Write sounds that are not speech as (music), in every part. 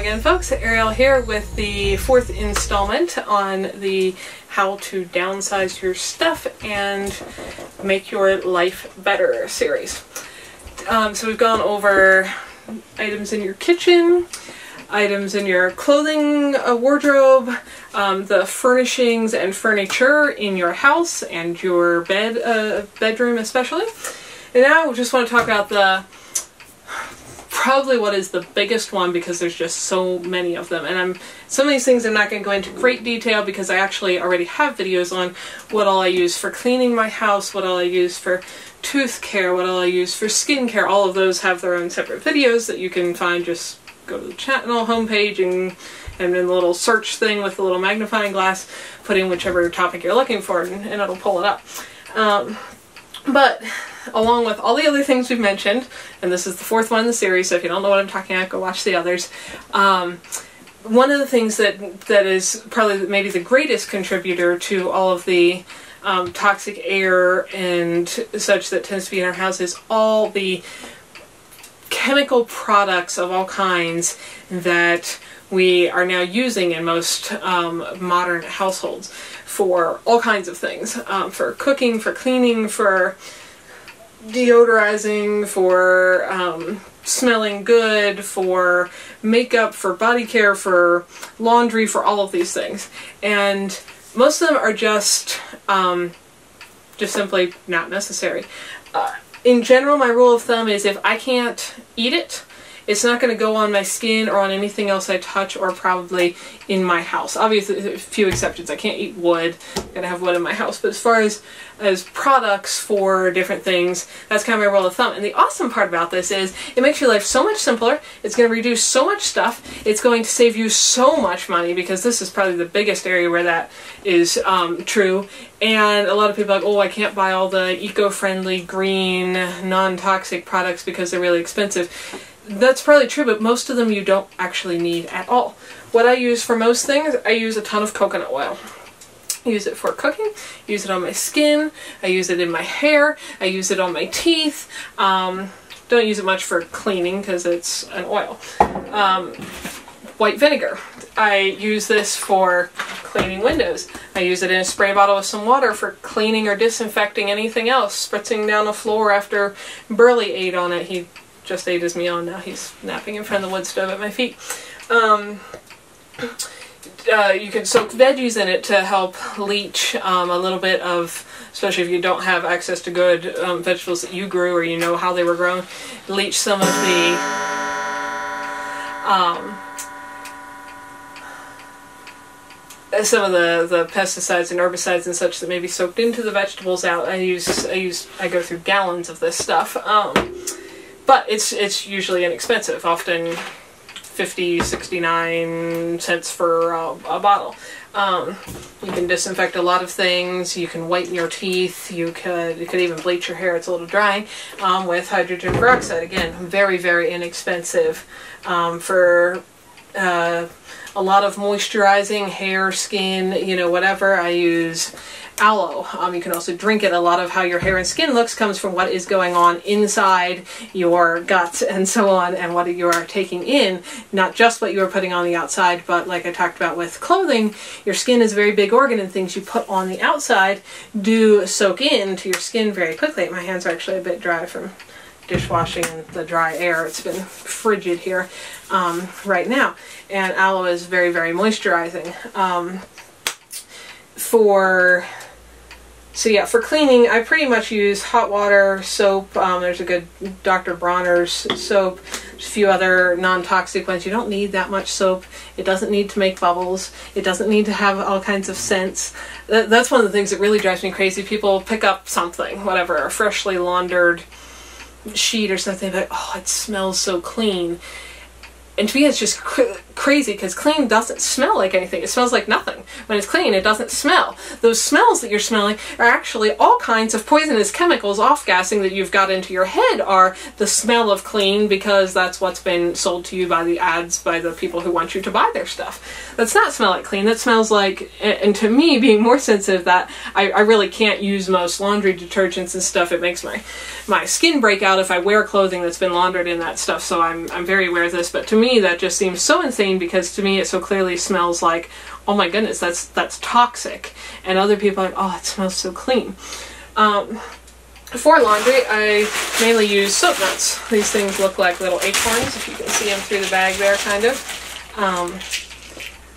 again folks, Ariel here with the fourth installment on the how to downsize your stuff and make your life better series. Um, so we've gone over items in your kitchen, items in your clothing uh, wardrobe, um, the furnishings and furniture in your house and your bed uh, bedroom especially. And now we just want to talk about the probably what is the biggest one because there's just so many of them and I'm some of these things I'm not going to go into great detail because I actually already have videos on what all I use for cleaning my house, what all I use for tooth care, what all I use for skincare. All of those have their own separate videos that you can find just go to the channel homepage and and in the little search thing with the little magnifying glass put in whichever topic you're looking for and, and it'll pull it up. Um, but along with all the other things we've mentioned, and this is the fourth one in the series, so if you don't know what I'm talking about, go watch the others. Um, one of the things that that is probably maybe the greatest contributor to all of the um, toxic air and such that tends to be in our house is all the chemical products of all kinds that we are now using in most um, modern households for all kinds of things um, for cooking, for cleaning, for deodorizing, for um, smelling good, for makeup, for body care, for laundry, for all of these things. And most of them are just um, just simply not necessary. Uh, in general, my rule of thumb is if I can't eat it, it's not going to go on my skin or on anything else I touch or probably in my house. Obviously, a few exceptions. I can't eat wood. I'm going to have wood in my house. But as far as, as products for different things, that's kind of my rule of thumb. And the awesome part about this is it makes your life so much simpler. It's going to reduce so much stuff. It's going to save you so much money because this is probably the biggest area where that is um, true. And a lot of people are like, oh, I can't buy all the eco-friendly, green, non-toxic products because they're really expensive that's probably true, but most of them you don't actually need at all. What I use for most things, I use a ton of coconut oil. Use it for cooking, use it on my skin, I use it in my hair, I use it on my teeth. Um, don't use it much for cleaning because it's an oil. Um, white vinegar. I use this for cleaning windows. I use it in a spray bottle with some water for cleaning or disinfecting anything else, spritzing down the floor after Burley ate on it. He just ate his meal and now he's napping in front of the wood stove at my feet. Um, uh, you can soak veggies in it to help leach um, a little bit of, especially if you don't have access to good um, vegetables that you grew or you know how they were grown, leach some of the um, some of the, the pesticides and herbicides and such that may be soaked into the vegetables out. I use I use I go through gallons of this stuff. Um, but it's it's usually inexpensive, often 50, 69 cents for a, a bottle. Um, you can disinfect a lot of things. You can whiten your teeth. You could you could even bleach your hair. It's a little drying um, with hydrogen peroxide. Again, very very inexpensive um, for uh, a lot of moisturizing hair, skin, you know, whatever. I use aloe. Um, you can also drink it. A lot of how your hair and skin looks comes from what is going on inside your guts and so on, and what you are taking in, not just what you are putting on the outside, but like I talked about with clothing, your skin is a very big organ, and things you put on the outside do soak into your skin very quickly. My hands are actually a bit dry from dishwashing and the dry air. It's been frigid here um, right now, and aloe is very, very moisturizing. Um, for so yeah, for cleaning, I pretty much use hot water, soap. Um, there's a good Dr. Bronner's soap. There's a few other non-toxic ones. You don't need that much soap. It doesn't need to make bubbles. It doesn't need to have all kinds of scents. That, that's one of the things that really drives me crazy. People pick up something, whatever, a freshly laundered sheet or something, but oh, it smells so clean. And to me, it's just crazy because clean doesn't smell like anything. It smells like nothing. When it's clean, it doesn't smell. Those smells that you're smelling are actually all kinds of poisonous chemicals off-gassing that you've got into your head are the smell of clean because that's what's been sold to you by the ads by the people who want you to buy their stuff. That's not smell like clean. That smells like, and to me, (laughs) being more sensitive that I, I really can't use most laundry detergents and stuff. It makes my my skin break out if I wear clothing that's been laundered in that stuff. So I'm I'm very aware of this. But to me, that just seems so insane because to me it so clearly smells like, oh my goodness, that's that's toxic. And other people are like, oh, it smells so clean. Um, for laundry, I mainly use soap nuts. These things look like little acorns, if you can see them through the bag there, kind of. Um,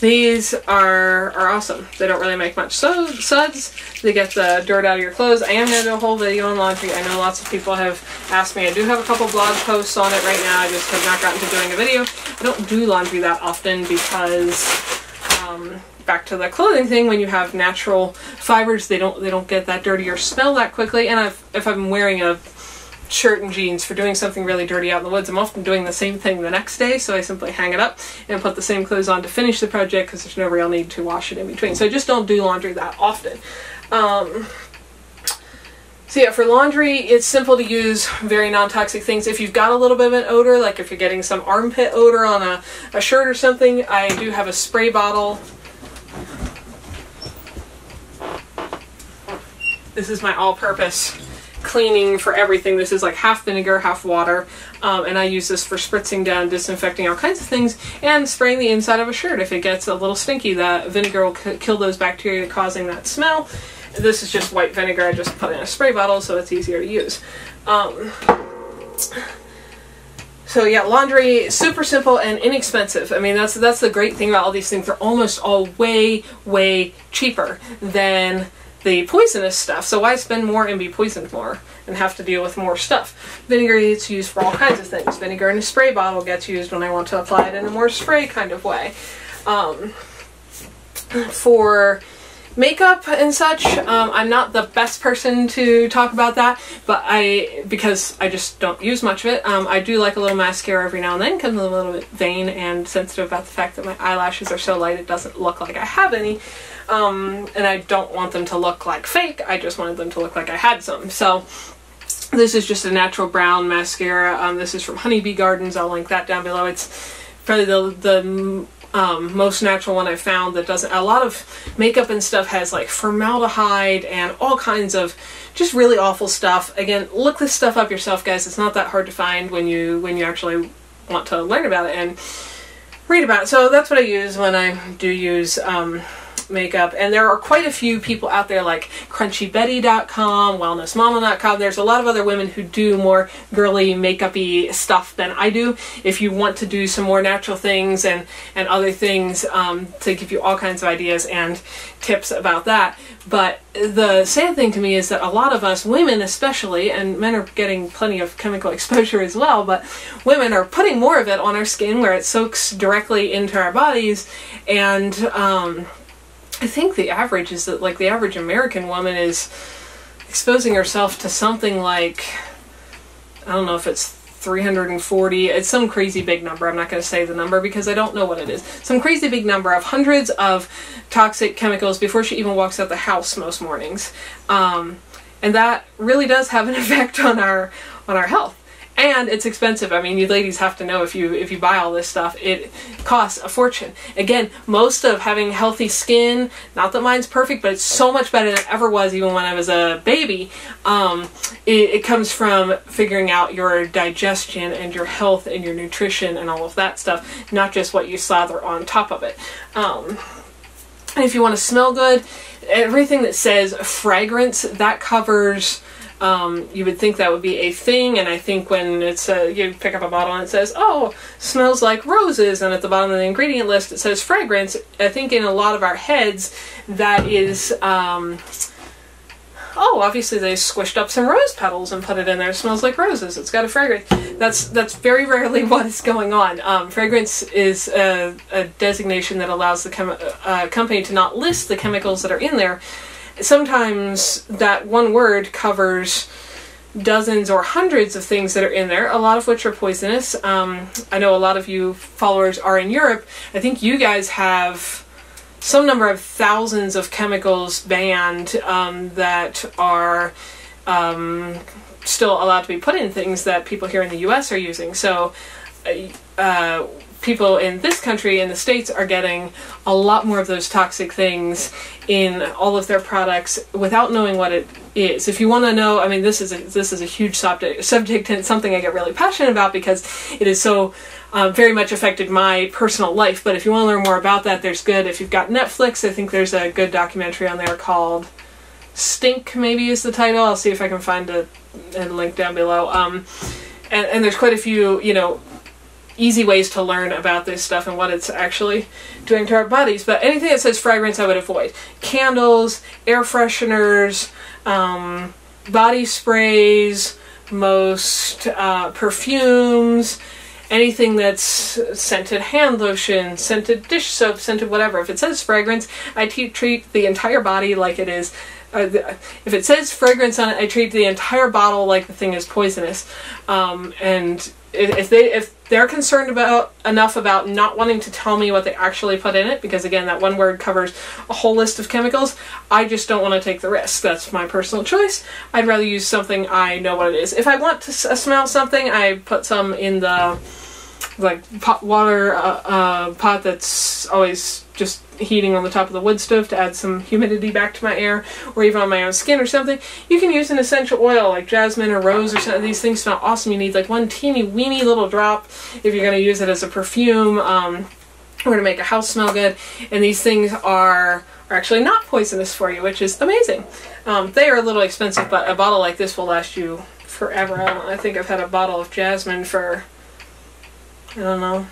these are, are awesome. They don't really make much suds. They get the dirt out of your clothes. I am going to do a whole video on laundry. I know lots of people have asked me. I do have a couple blog posts on it right now. I just have not gotten to doing a video. I don't do laundry that often because um, back to the clothing thing when you have natural fibers they don't they don't get that dirty or smell that quickly and I've, if I'm wearing a shirt and jeans for doing something really dirty out in the woods. I'm often doing the same thing the next day, so I simply hang it up and put the same clothes on to finish the project because there's no real need to wash it in between. So I just don't do laundry that often. Um, so yeah, for laundry, it's simple to use very non-toxic things. If you've got a little bit of an odor, like if you're getting some armpit odor on a, a shirt or something, I do have a spray bottle. This is my all-purpose cleaning for everything. This is like half vinegar, half water, um, and I use this for spritzing down, disinfecting all kinds of things, and spraying the inside of a shirt. If it gets a little stinky, that vinegar will kill those bacteria causing that smell. This is just white vinegar. I just put in a spray bottle so it's easier to use. Um, so yeah, laundry super simple and inexpensive. I mean that's that's the great thing about all these things. They're almost all way way cheaper than the poisonous stuff. So why spend more and be poisoned more and have to deal with more stuff? Vinegar gets used for all kinds of things. Vinegar in a spray bottle gets used when I want to apply it in a more spray kind of way. Um, for makeup and such, um, I'm not the best person to talk about that, but I, because I just don't use much of it, um, I do like a little mascara every now and then because I'm a little bit vain and sensitive about the fact that my eyelashes are so light it doesn't look like I have any. Um, and I don't want them to look like fake, I just wanted them to look like I had some. So this is just a natural brown mascara. Um, this is from Honeybee Gardens. I'll link that down below. It's probably the, the um, most natural one I've found that doesn't. A lot of makeup and stuff has like formaldehyde and all kinds of just really awful stuff. Again, look this stuff up yourself, guys. It's not that hard to find when you when you actually want to learn about it and read about it. So that's what I use when I do use um, makeup. And there are quite a few people out there like crunchybetty.com, wellnessmama.com. There's a lot of other women who do more girly makeupy stuff than I do. If you want to do some more natural things and, and other things um, to give you all kinds of ideas and tips about that. But the sad thing to me is that a lot of us, women especially, and men are getting plenty of chemical (laughs) exposure as well, but women are putting more of it on our skin where it soaks directly into our bodies and um, I think the average is that like the average American woman is exposing herself to something like I don't know if it's 340 it's some crazy big number i'm not going to say the number because i don't know what it is some crazy big number of hundreds of toxic chemicals before she even walks out the house most mornings um, and that really does have an (laughs) effect on our on our health and it's expensive. I mean, you ladies have to know if you if you buy all this stuff, it costs a fortune. Again, most of having healthy skin, not that mine's perfect, but it's so much better than it ever was, even when I was a baby. Um, it, it comes from figuring out your digestion and your health and your nutrition and all of that stuff, not just what you slather on top of it. Um, and if you want to smell good, everything that says fragrance that covers um, you would think that would be a thing, and I think when it's a, you pick up a bottle and it says, "Oh, smells like roses," and at the bottom of the ingredient list it says fragrance. I think in a lot of our heads that is. Um, oh, obviously they squished up some rose petals and put it in there. It smells like roses. It's got a fragrance. That's that's very rarely (laughs) what is going on. Um, fragrance is a, a, designation that allows the uh, company to not list the chemicals that are in there sometimes that one word covers dozens or hundreds of things that are in there, a lot of which are poisonous. Um, I know a lot of you followers are in Europe. I think you guys have some number of thousands of chemicals banned um, that are um, still allowed to be put in things that people here in the US are using. So, uh, people in this country in the states are getting a lot more of those toxic things in all of their products without knowing what it is. If you want to know, I mean, this is a, this is a huge subject, subject and something I get really passionate about because it is so uh, very much affected my personal life. But if you want to learn more about that, there's good. If you've got Netflix, I think there's a good documentary on there called Stink. Maybe is the title. I'll see if I can find a, a link down below. Um, and, and there's quite a few, you know, easy ways to learn about this stuff and what it's actually doing to our bodies. But anything that says fragrance, I would avoid. Candles, air fresheners, um, body sprays, most uh, perfumes, anything that's scented hand lotion, scented dish soap, scented whatever. If it says fragrance, I treat the entire body like it is uh, if it says fragrance on it, I treat the entire bottle like the thing is poisonous. Um, and if they if they're concerned about enough about not wanting to tell me what they actually put in it, because again that one word covers a whole list of chemicals, I just don't want to take the risk. That's my personal choice. I'd rather use something I know what it is. If I want to smell something, I put some in the like pot water uh, uh, pot that's always just heating on the top of the wood stove to add some humidity back to my air, or even on my own skin or something. You can use an essential oil like jasmine or rose or something. These things smell awesome. You need like one teeny weeny little drop if you're going to use it as a perfume um, or to make a house smell good. And these things are are actually not poisonous for you, which is amazing. Um, they are a little expensive, but a bottle like this will last you forever. I, I think I've had a bottle of jasmine for I don't know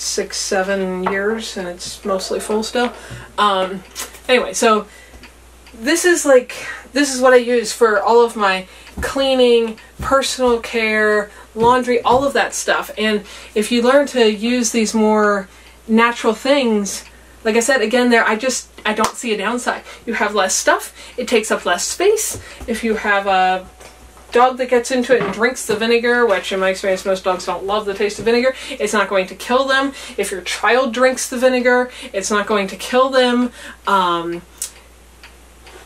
six, seven years, and it's mostly full still. Um, anyway, so this is like this is what I use for all of my cleaning, personal care, laundry, all of that stuff. And if you learn to use these more natural things, like I said again there, I just I don't see a downside. You have less stuff, it takes up less space. If you have a dog that gets into it and drinks the vinegar, which in my experience most dogs don't love the taste of vinegar, it's not going to kill them. If your child drinks the vinegar, it's not going to kill them. Um,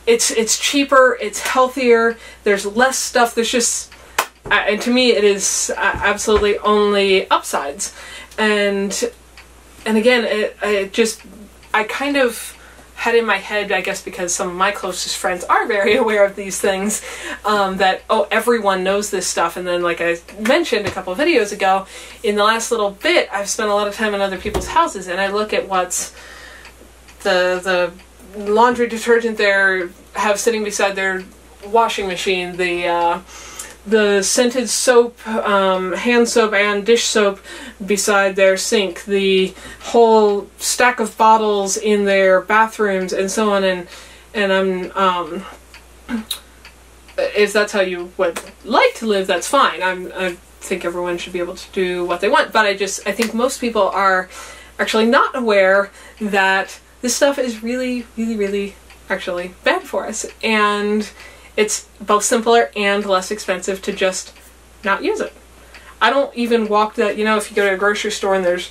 it's it's cheaper, it's healthier, there's less stuff, there's just, uh, and to me it is uh, absolutely only upsides. And, and again, it, it just, I kind of, had in my head, I guess because some of my closest friends are very (laughs) aware of these things, um, that, oh, everyone knows this stuff. And then, like I mentioned a couple videos ago, in the last little bit, I've spent a lot of time in other people's houses and I look at what's the, the laundry detergent they have sitting beside their washing machine, the, uh, the scented soap, um, hand soap, and dish soap beside their sink, the whole stack of bottles in their bathrooms, and so on. And and I'm um, if that's how you would like to live, that's fine. I'm I think everyone should be able to do what they want, but I just I think most people are actually not aware that this stuff is really, really, really actually bad for us and it's both simpler and less expensive to just not use it. I don't even walk that, you know, if you go to a grocery store and there's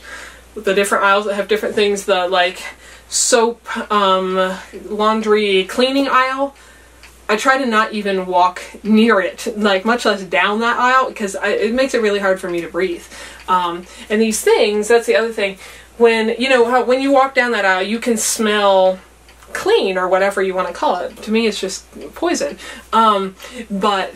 the different aisles that have different things, the like soap, um, laundry, cleaning aisle, I try to not even walk near it, like much less down that aisle, because it makes it really hard for me to breathe. Um, and these things, that's the other thing, when, you know, how, when you walk down that aisle, you can smell clean or whatever you want to call it. To me, it's just poison. Um, but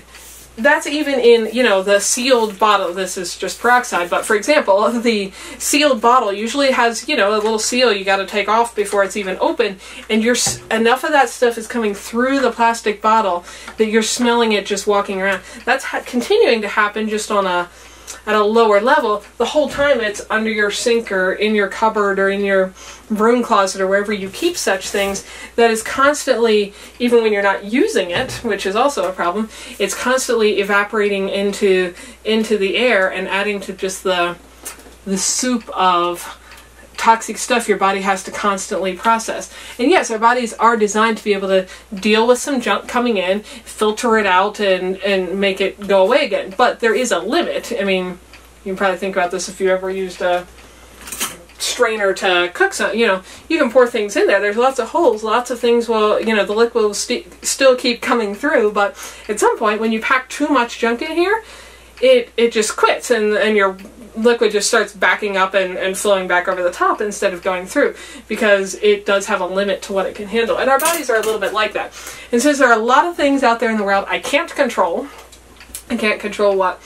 that's even in, you know, the sealed bottle. This is just peroxide, but for example, (laughs) the sealed bottle usually has, you know, a little seal you got to take off before it's even open, and you're enough of that stuff is coming through the plastic bottle that you're smelling it just walking around. That's continuing to happen just on a at a lower level, the whole time it's under your sink or in your cupboard or in your broom closet or wherever you keep such things, that is constantly, even when you're not using it, which is also a problem, it's constantly evaporating into into the air and adding to just the the soup of toxic stuff your body has to constantly process. And yes, our bodies are designed to be able to deal with some junk coming in, filter it out, and, and make it go away again. But there is a limit. I mean, you can probably think about this if you ever used a strainer to cook something. You know, you can pour things in there. There's lots of holes. Lots of things will, you know, the liquid will st still keep coming through. But at some point, when you pack too much junk in here, it it just quits, and and your liquid just starts backing up and, and flowing back over the top instead of going through because it does have a limit to what it can handle. And our bodies are a little bit like that. And since there are a lot of things out there in the world I can't control, I can't control what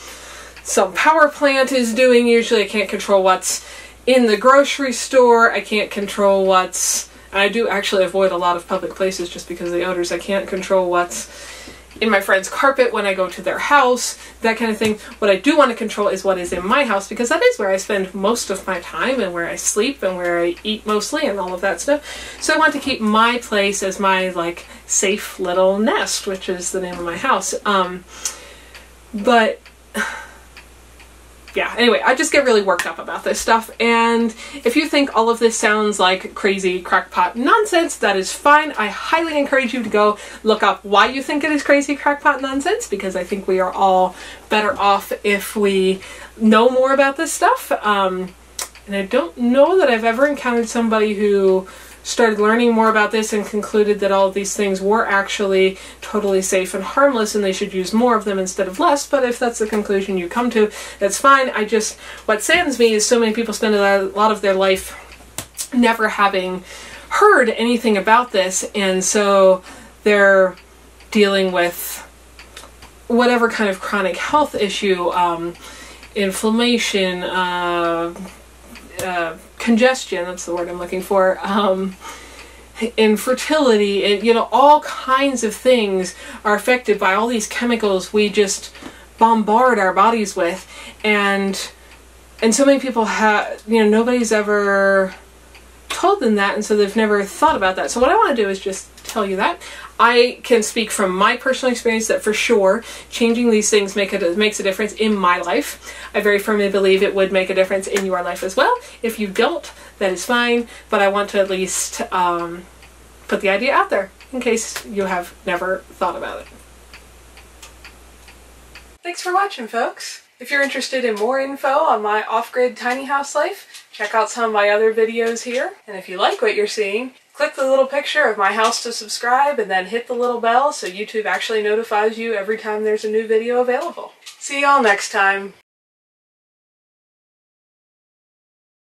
some power plant is doing usually, I can't control what's in the grocery store, I can't control what's. I do actually avoid a lot of public places just because of the odors. I can't control what's in my friend's carpet when I go to their house, that kind of thing. What I do want to control is what is in my house because that is where I spend most of my time and where I sleep and where I eat mostly and all of that stuff. So I want to keep my place as my like safe little nest, which is the name of my house. Um, but yeah, anyway, I just get really worked up about this stuff. And if you think all of this sounds like crazy crackpot nonsense, that is fine. I highly encourage you to go look up why you think it is crazy crackpot nonsense because I think we are all better off if we know more about this stuff. Um, and I don't know that I've ever encountered somebody who started learning more about this and concluded that all of these things were actually totally safe and harmless and they should use more of them instead of less. But if that's the conclusion you come to, that's fine. I just, what saddens me is so many people spend a lot of their life never having heard anything about this and so they're dealing with whatever kind of chronic health issue, um, inflammation, uh, uh, congestion, that's the word I'm looking for, um, infertility, and, you know, all kinds of things are affected by all these chemicals we just bombard our bodies with. And, and so many people have, you know, nobody's ever told them that, and so they've never thought about that. So what I want to do is just tell you that. I can speak from my personal experience that for sure changing these things make a, makes a difference in my life. I very firmly believe it would make a difference in your life as well. If you don't, that is fine, but I want to at least um, put the idea out there in case you have never thought about it. Thanks for watching, folks. If you're interested in more info on my off-grid tiny house life, check out some of my other videos here. And if you like what you're seeing, Click the little picture of my house to subscribe and then hit the little bell so YouTube actually notifies you every time there's a new video available. See y'all next time.